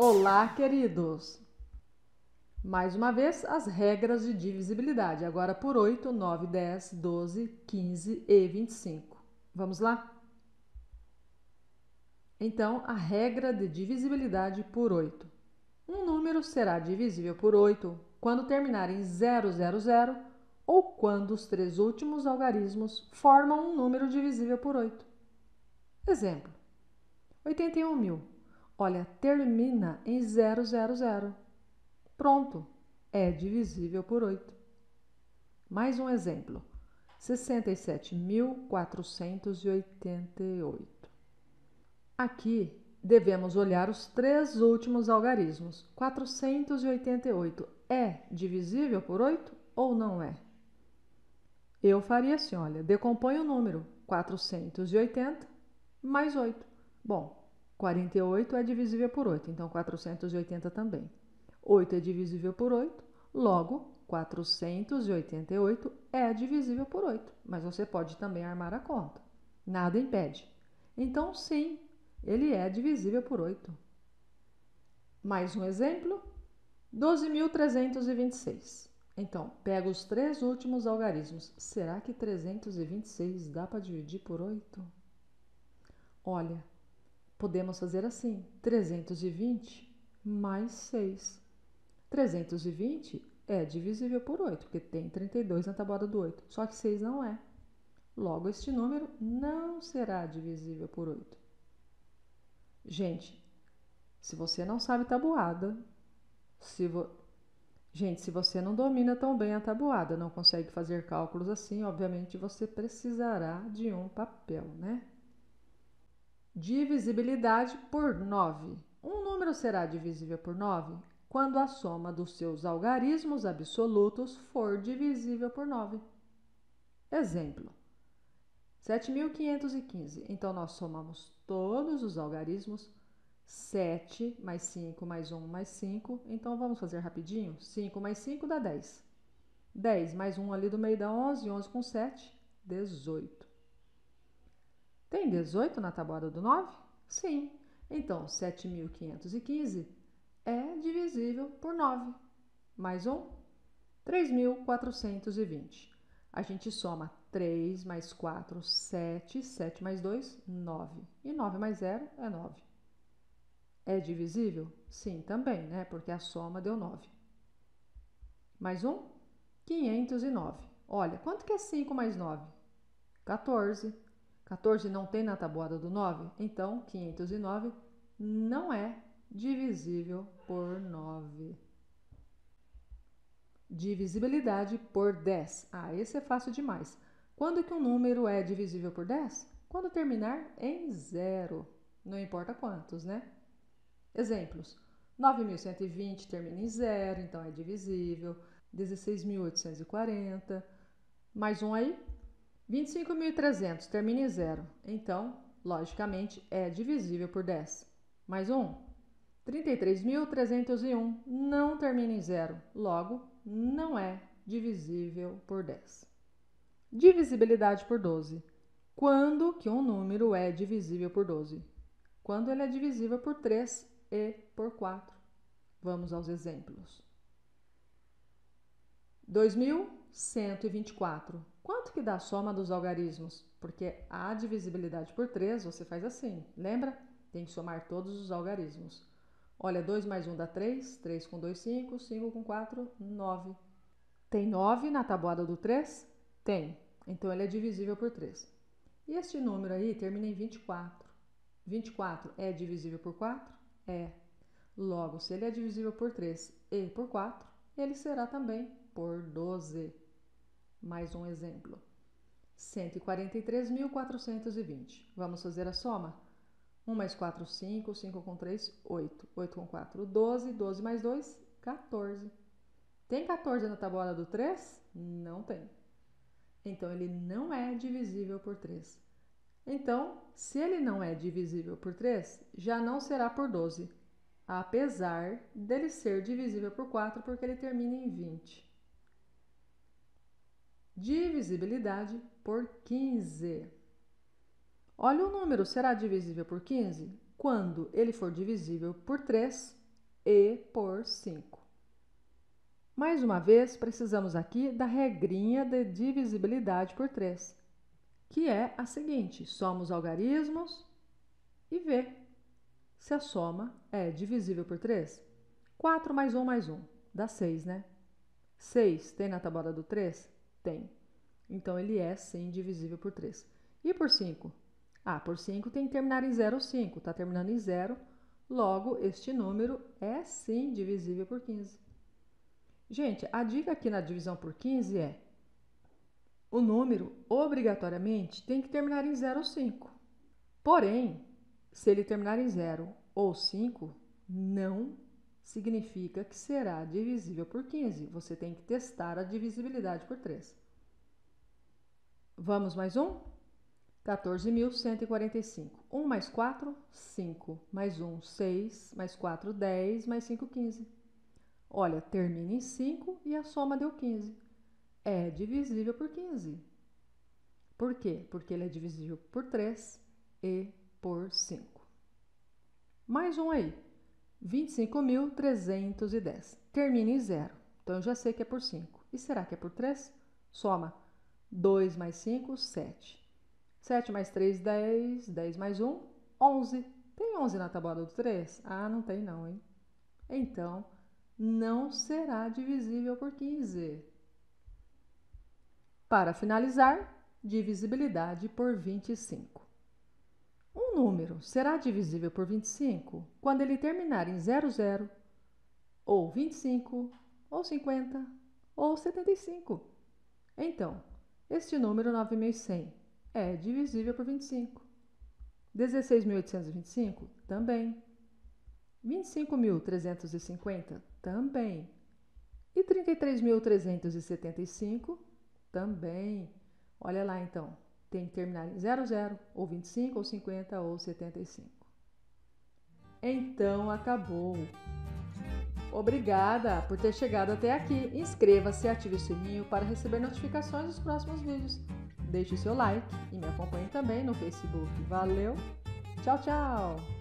Olá, queridos! Mais uma vez, as regras de divisibilidade. Agora por 8, 9, 10, 12, 15 e 25. Vamos lá? Então, a regra de divisibilidade por 8. Um número será divisível por 8 quando terminar em 000 ou quando os três últimos algarismos formam um número divisível por 8. Exemplo: 81 mil. Olha, termina em 000. Pronto, é divisível por 8. Mais um exemplo: 67.488. Aqui devemos olhar os três últimos algarismos. 488 é divisível por 8 ou não é? Eu faria assim, olha, decompõe o número 480 mais 8. Bom, 48 é divisível por 8, então 480 também. 8 é divisível por 8, logo 488 é divisível por 8, mas você pode também armar a conta. Nada impede. Então, sim, ele é divisível por 8. Mais um exemplo: 12.326. Então, pega os três últimos algarismos. Será que 326 dá para dividir por 8? Olha, podemos fazer assim: 320 mais 6. 320 é divisível por 8, porque tem 32 na tabuada do 8. Só que 6 não é. Logo, este número não será divisível por 8. Gente, se você não sabe tabuada, se vo... gente, se você não domina tão bem a tabuada, não consegue fazer cálculos assim, obviamente você precisará de um papel, né? Divisibilidade por 9. Um número será divisível por 9 quando a soma dos seus algarismos absolutos for divisível por 9. Exemplo: 7.515. Então, nós somamos todos os algarismos. 7 mais 5 mais 1 mais 5. Então, vamos fazer rapidinho? 5 mais 5 dá 10. 10 mais 1 ali do meio dá 11. 11 com 7, 18. Tem 18 na tabuada do 9? Sim. Então, 7.515 é divisível por 9. Mais um, 3.420. A gente soma 3 mais 4, 7, 7 mais 2, 9. E 9 mais 0 é 9. É divisível? Sim, também, né? Porque a soma deu 9. Mais um, 509. Olha, quanto que é 5 mais 9? 14. 14 não tem na tabuada do 9? Então, 509 não é divisível por 9. Divisibilidade por 10. Ah, esse é fácil demais. Quando que um número é divisível por 10? Quando terminar em zero. Não importa quantos, né? Exemplos. 9.120 termina em zero, então é divisível. 16.840. Mais um aí. 25.300 termina em zero. Então, logicamente, é divisível por 10. Mais um. 33.301 não termina em zero, logo, não é divisível por 10. Divisibilidade por 12. Quando que um número é divisível por 12? Quando ele é divisível por 3 e por 4. Vamos aos exemplos. 2.124. Quanto que dá a soma dos algarismos? Porque a divisibilidade por 3 você faz assim, lembra? Tem que somar todos os algarismos. Olha, 2 mais 1 dá 3, 3 com 2, 5, 5 com 4, 9. Tem 9 na tabuada do 3? Tem. Então, ele é divisível por 3. E este número aí termina em 24. 24 é divisível por 4? É. Logo, se ele é divisível por 3 e por 4, ele será também por 12. Mais um exemplo. 143.420. Vamos fazer a soma? 1 mais 4, 5. 5 com 3, 8. 8 com 4, 12. 12 mais 2, 14. Tem 14 na tabuada do 3? Não tem. Então, ele não é divisível por 3. Então, se ele não é divisível por 3, já não será por 12, apesar dele ser divisível por 4, porque ele termina em 20. Divisibilidade por 15. Olha o número, será divisível por 15? Quando ele for divisível por 3 e por 5. Mais uma vez, precisamos aqui da regrinha de divisibilidade por 3, que é a seguinte: soma os algarismos e vê se a soma é divisível por 3. 4 mais 1 mais 1 dá 6, né? 6 tem na tabela do 3? Tem. Então, ele é sim divisível por 3. E por 5? Ah, por 5 tem que terminar em 0 ou 5. Está terminando em 0, logo este número é sim divisível por 15. Gente, a dica aqui na divisão por 15 é o número obrigatoriamente tem que terminar em 0 ou 5. Porém, se ele terminar em 0 ou 5, não significa que será divisível por 15. Você tem que testar a divisibilidade por 3. Vamos mais um? 14.145. 1 mais 4, 5. Mais 1, 6. Mais 4, 10. Mais 5, 15. Olha, termina em 5 e a soma deu 15. É divisível por 15. Por quê? Porque ele é divisível por 3 e por 5. Mais um aí. 25.310. Termina em 0. Então, eu já sei que é por 5. E será que é por 3? Soma. 2 mais 5, 7. 7 mais 3, 10. 10 mais 1, 11. Tem 11 na tábua do 3? Ah, não tem não, hein? Então, não será divisível por 15. Para finalizar, divisibilidade por 25. Um número será divisível por 25 quando ele terminar em 00, ou 25, ou 50, ou 75. Então, este número 9100 é divisível por 25. 16.825 também. 25.350 também. E 33.375 também. Olha lá então, tem que terminar em 00, ou 25, ou 50, ou 75. Então acabou. Obrigada por ter chegado até aqui. Inscreva-se e ative o sininho para receber notificações dos próximos vídeos. Deixe seu like e me acompanhe também no Facebook. Valeu! Tchau, tchau!